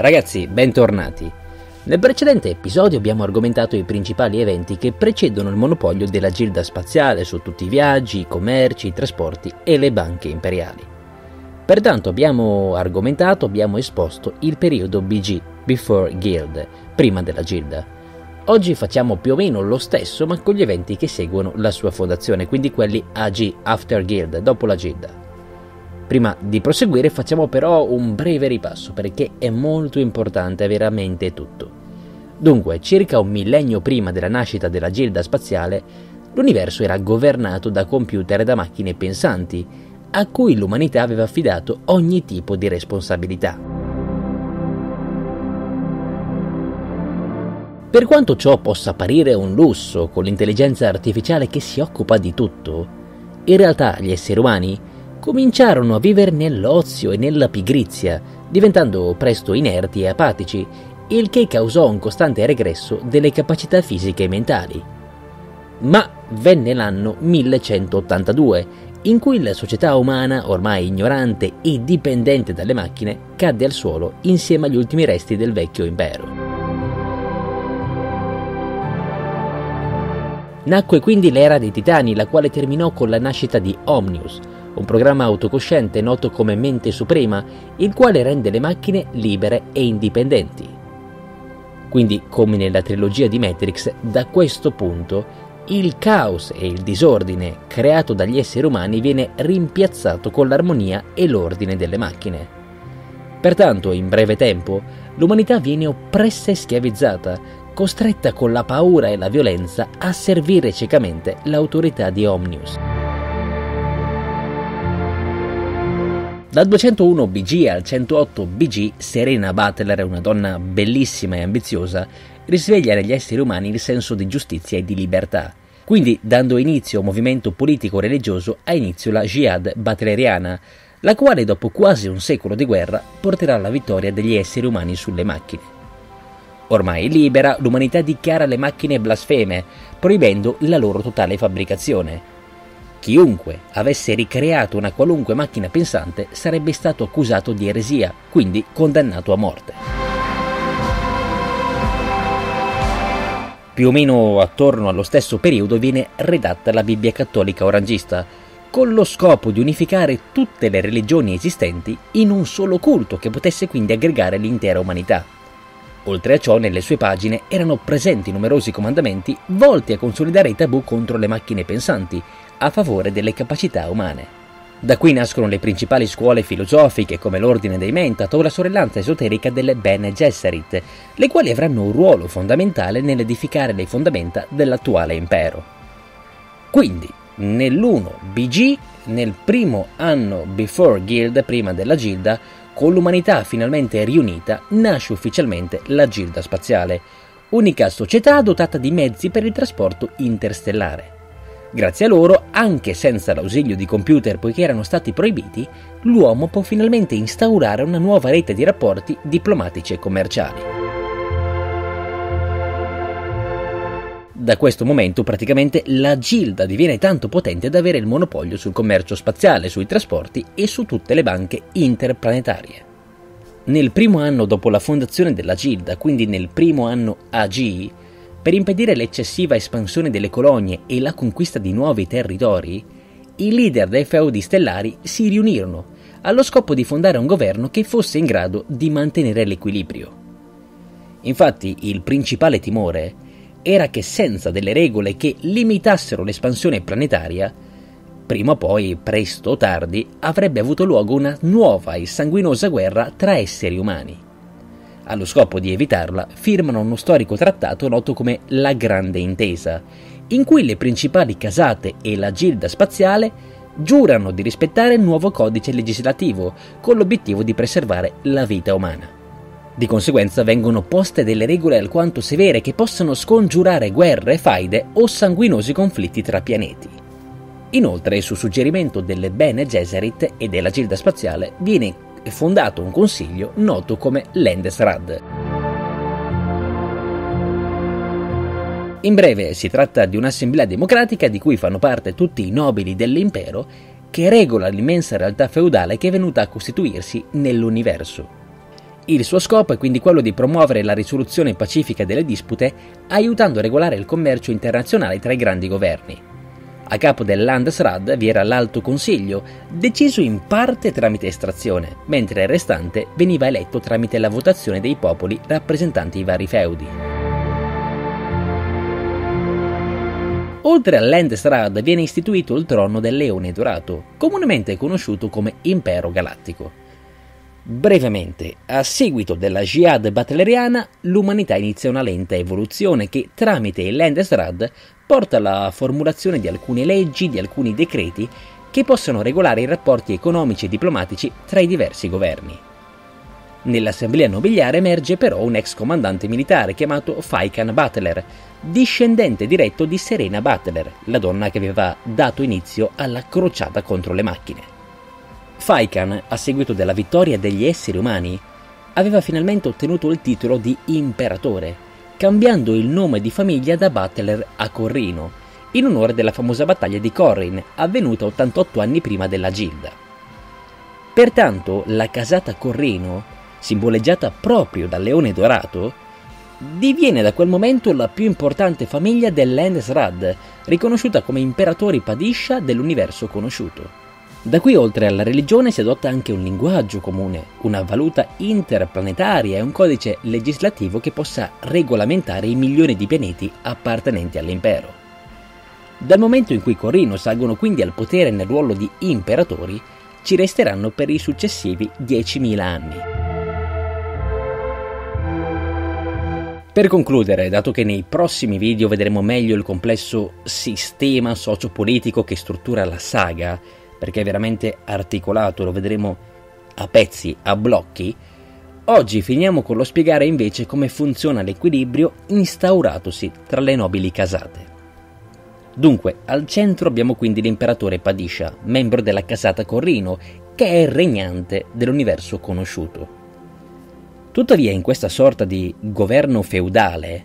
Ragazzi, bentornati. Nel precedente episodio abbiamo argomentato i principali eventi che precedono il monopolio della gilda spaziale su tutti i viaggi, i commerci, i trasporti e le banche imperiali. Pertanto abbiamo argomentato, abbiamo esposto il periodo BG, Before Guild, prima della gilda. Oggi facciamo più o meno lo stesso ma con gli eventi che seguono la sua fondazione, quindi quelli AG, After Guild, dopo la gilda. Prima di proseguire facciamo però un breve ripasso perché è molto importante veramente tutto. Dunque, circa un millennio prima della nascita della gilda spaziale, l'universo era governato da computer e da macchine pensanti, a cui l'umanità aveva affidato ogni tipo di responsabilità. Per quanto ciò possa apparire un lusso con l'intelligenza artificiale che si occupa di tutto, in realtà gli esseri umani cominciarono a vivere nell'ozio e nella pigrizia, diventando presto inerti e apatici, il che causò un costante regresso delle capacità fisiche e mentali. Ma venne l'anno 1182, in cui la società umana, ormai ignorante e dipendente dalle macchine, cadde al suolo insieme agli ultimi resti del vecchio impero. Nacque quindi l'era dei Titani, la quale terminò con la nascita di Omnius, un programma autocosciente noto come mente suprema, il quale rende le macchine libere e indipendenti. Quindi, come nella trilogia di Matrix, da questo punto il caos e il disordine creato dagli esseri umani viene rimpiazzato con l'armonia e l'ordine delle macchine. Pertanto, in breve tempo, l'umanità viene oppressa e schiavizzata, costretta con la paura e la violenza a servire ciecamente l'autorità di Omnius. Dal 201 BG al 108 BG, Serena Butler, una donna bellissima e ambiziosa, risveglia negli esseri umani il senso di giustizia e di libertà. Quindi, dando inizio a un movimento politico-religioso, ha inizio la Jihad Butleriana, la quale dopo quasi un secolo di guerra porterà alla vittoria degli esseri umani sulle macchine. Ormai libera, l'umanità dichiara le macchine blasfeme, proibendo la loro totale fabbricazione, Chiunque avesse ricreato una qualunque macchina pensante sarebbe stato accusato di eresia, quindi condannato a morte. Più o meno attorno allo stesso periodo viene redatta la Bibbia cattolica orangista, con lo scopo di unificare tutte le religioni esistenti in un solo culto che potesse quindi aggregare l'intera umanità. Oltre a ciò, nelle sue pagine erano presenti numerosi comandamenti volti a consolidare i tabù contro le macchine pensanti, a favore delle capacità umane. Da qui nascono le principali scuole filosofiche come l'Ordine dei Mentat o la sorellanza esoterica delle Bene Gesserit, le quali avranno un ruolo fondamentale nell'edificare le fondamenta dell'attuale impero. Quindi, nell'1 BG, nel primo anno Before Guild, prima della Gilda, con l'umanità finalmente riunita, nasce ufficialmente la Gilda Spaziale, unica società dotata di mezzi per il trasporto interstellare. Grazie a loro, anche senza l'ausilio di computer poiché erano stati proibiti, l'uomo può finalmente instaurare una nuova rete di rapporti diplomatici e commerciali. Da questo momento praticamente la Gilda diviene tanto potente da avere il monopolio sul commercio spaziale, sui trasporti e su tutte le banche interplanetarie. Nel primo anno dopo la fondazione della Gilda, quindi nel primo anno AG, per impedire l'eccessiva espansione delle colonie e la conquista di nuovi territori, i leader dei feudi stellari si riunirono allo scopo di fondare un governo che fosse in grado di mantenere l'equilibrio. Infatti il principale timore era che senza delle regole che limitassero l'espansione planetaria, prima o poi, presto o tardi, avrebbe avuto luogo una nuova e sanguinosa guerra tra esseri umani allo scopo di evitarla, firmano uno storico trattato noto come la Grande Intesa, in cui le principali casate e la gilda spaziale giurano di rispettare il nuovo codice legislativo con l'obiettivo di preservare la vita umana. Di conseguenza vengono poste delle regole alquanto severe che possono scongiurare guerre, faide o sanguinosi conflitti tra pianeti. Inoltre, su suggerimento delle Bene Gesserit e della Gilda Spaziale, viene e fondato un consiglio noto come Landesrad. In breve, si tratta di un'assemblea democratica di cui fanno parte tutti i nobili dell'impero che regola l'immensa realtà feudale che è venuta a costituirsi nell'universo. Il suo scopo è quindi quello di promuovere la risoluzione pacifica delle dispute, aiutando a regolare il commercio internazionale tra i grandi governi. A capo del Landesrat vi era l'Alto Consiglio, deciso in parte tramite estrazione, mentre il restante veniva eletto tramite la votazione dei popoli rappresentanti i vari feudi. Oltre al Landesrat viene istituito il trono del Leone Dorato, comunemente conosciuto come Impero Galattico. Brevemente, a seguito della Jihad butleriana, l'umanità inizia una lenta evoluzione che, tramite il Landesrad, porta alla formulazione di alcune leggi, di alcuni decreti che possono regolare i rapporti economici e diplomatici tra i diversi governi. Nell'assemblea nobiliare emerge però un ex comandante militare chiamato Faikan Butler, discendente diretto di Serena Butler, la donna che aveva dato inizio alla crociata contro le macchine. Faikan, a seguito della vittoria degli esseri umani, aveva finalmente ottenuto il titolo di imperatore, cambiando il nome di famiglia da Butler a Corrino, in onore della famosa battaglia di Corrin, avvenuta 88 anni prima della Gilda. Pertanto la casata Corrino, simboleggiata proprio dal leone dorato, diviene da quel momento la più importante famiglia dell'Endesrad, riconosciuta come imperatori Padisha dell'universo conosciuto. Da qui oltre alla religione si adotta anche un linguaggio comune, una valuta interplanetaria e un codice legislativo che possa regolamentare i milioni di pianeti appartenenti all'impero. Dal momento in cui Corino salgono quindi al potere nel ruolo di imperatori, ci resteranno per i successivi 10.000 anni. Per concludere, dato che nei prossimi video vedremo meglio il complesso sistema sociopolitico che struttura la saga, perché è veramente articolato, lo vedremo a pezzi, a blocchi. Oggi finiamo con lo spiegare invece come funziona l'equilibrio instauratosi tra le nobili casate. Dunque, al centro abbiamo quindi l'imperatore Padisha, membro della casata Corrino, che è il regnante dell'universo conosciuto. Tuttavia, in questa sorta di governo feudale,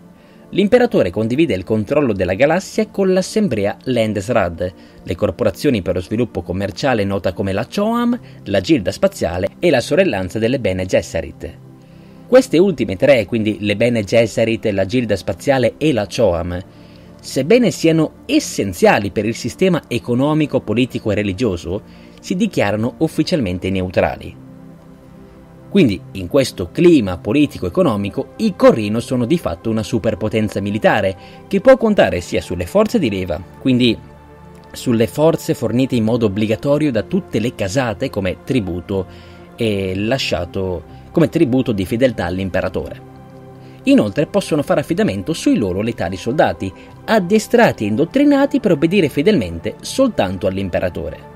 L'imperatore condivide il controllo della galassia con l'assemblea Landesrad, le corporazioni per lo sviluppo commerciale nota come la CHOAM, la Gilda Spaziale e la sorellanza delle Bene Gesserit. Queste ultime tre, quindi le Bene Gesserit, la Gilda Spaziale e la CHOAM, sebbene siano essenziali per il sistema economico, politico e religioso, si dichiarano ufficialmente neutrali. Quindi, in questo clima politico-economico, i Corrino sono di fatto una superpotenza militare che può contare sia sulle forze di leva, quindi sulle forze fornite in modo obbligatorio da tutte le casate come tributo e lasciato come tributo di fedeltà all'imperatore. Inoltre possono fare affidamento sui loro letali soldati, addestrati e indottrinati per obbedire fedelmente soltanto all'imperatore.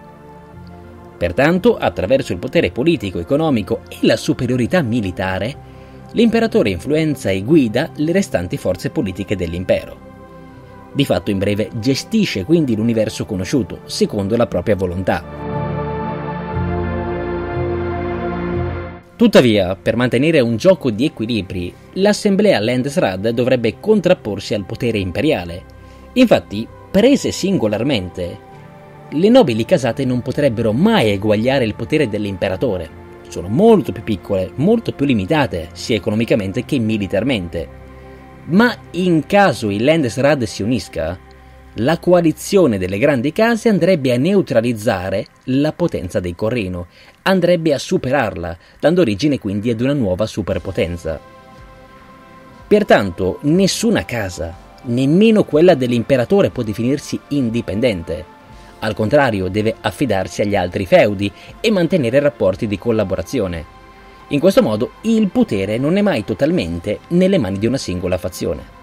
Pertanto, attraverso il potere politico, economico e la superiorità militare, l'imperatore influenza e guida le restanti forze politiche dell'impero. Di fatto, in breve, gestisce quindi l'universo conosciuto, secondo la propria volontà. Tuttavia, per mantenere un gioco di equilibri, l'assemblea Landesrad dovrebbe contrapporsi al potere imperiale. Infatti, prese singolarmente, le nobili casate non potrebbero mai eguagliare il potere dell'imperatore. Sono molto più piccole, molto più limitate, sia economicamente che militarmente. Ma in caso il Landesrad si unisca, la coalizione delle grandi case andrebbe a neutralizzare la potenza dei Corrino, andrebbe a superarla, dando origine quindi ad una nuova superpotenza. Pertanto nessuna casa, nemmeno quella dell'imperatore può definirsi indipendente al contrario, deve affidarsi agli altri feudi e mantenere rapporti di collaborazione. In questo modo il potere non è mai totalmente nelle mani di una singola fazione.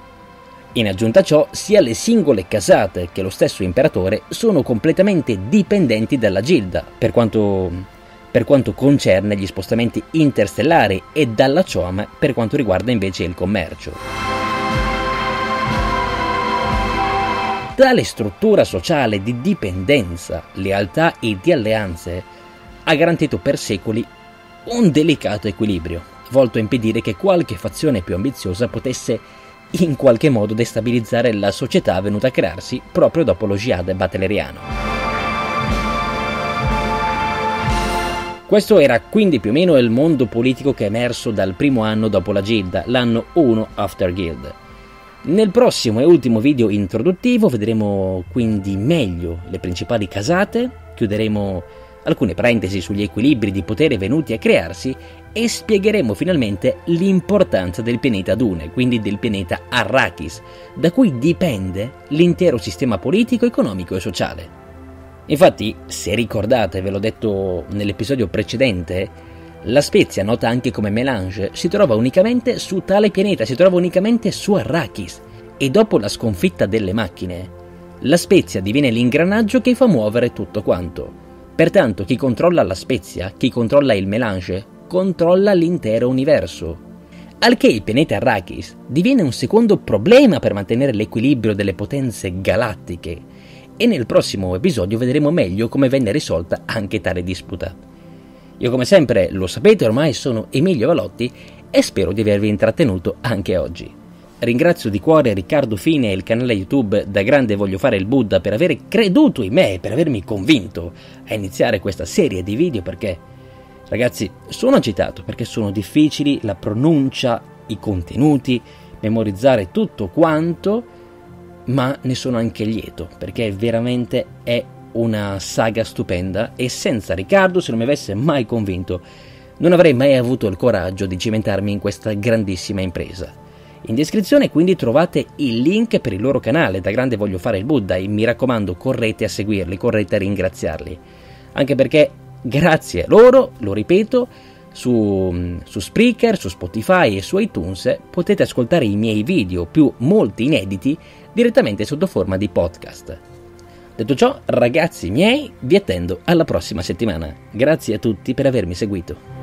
In aggiunta a ciò, sia le singole casate che lo stesso imperatore sono completamente dipendenti dalla Gilda, per quanto, per quanto concerne gli spostamenti interstellari e dalla CHOAM per quanto riguarda invece il commercio. Tale struttura sociale di dipendenza, lealtà e di alleanze ha garantito per secoli un delicato equilibrio, volto a impedire che qualche fazione più ambiziosa potesse in qualche modo destabilizzare la società venuta a crearsi proprio dopo lo jihad butleriano. Questo era quindi più o meno il mondo politico che è emerso dal primo anno dopo la Gilda, l'anno 1 After Guild. Nel prossimo e ultimo video introduttivo vedremo quindi meglio le principali casate, chiuderemo alcune parentesi sugli equilibri di potere venuti a crearsi e spiegheremo finalmente l'importanza del pianeta Dune, quindi del pianeta Arrakis, da cui dipende l'intero sistema politico, economico e sociale. Infatti, se ricordate, ve l'ho detto nell'episodio precedente, la spezia, nota anche come melange, si trova unicamente su tale pianeta, si trova unicamente su Arrakis. E dopo la sconfitta delle macchine, la spezia diviene l'ingranaggio che fa muovere tutto quanto. Pertanto chi controlla la spezia, chi controlla il melange, controlla l'intero universo. Al che il pianeta Arrakis diviene un secondo problema per mantenere l'equilibrio delle potenze galattiche e nel prossimo episodio vedremo meglio come venne risolta anche tale disputa. Io come sempre lo sapete ormai sono Emilio Valotti e spero di avervi intrattenuto anche oggi. Ringrazio di cuore Riccardo Fine e il canale YouTube Da Grande Voglio Fare il Buddha per aver creduto in me e per avermi convinto a iniziare questa serie di video perché, ragazzi, sono agitato perché sono difficili la pronuncia, i contenuti, memorizzare tutto quanto ma ne sono anche lieto perché veramente è una saga stupenda e senza Riccardo, se non mi avesse mai convinto, non avrei mai avuto il coraggio di cimentarmi in questa grandissima impresa. In descrizione quindi trovate il link per il loro canale, da grande voglio fare il Buddha e mi raccomando correte a seguirli, correte a ringraziarli. Anche perché grazie a loro, lo ripeto, su, su Spreaker, su Spotify e su iTunes potete ascoltare i miei video più molti inediti direttamente sotto forma di podcast. Detto ciò, ragazzi miei, vi attendo alla prossima settimana. Grazie a tutti per avermi seguito.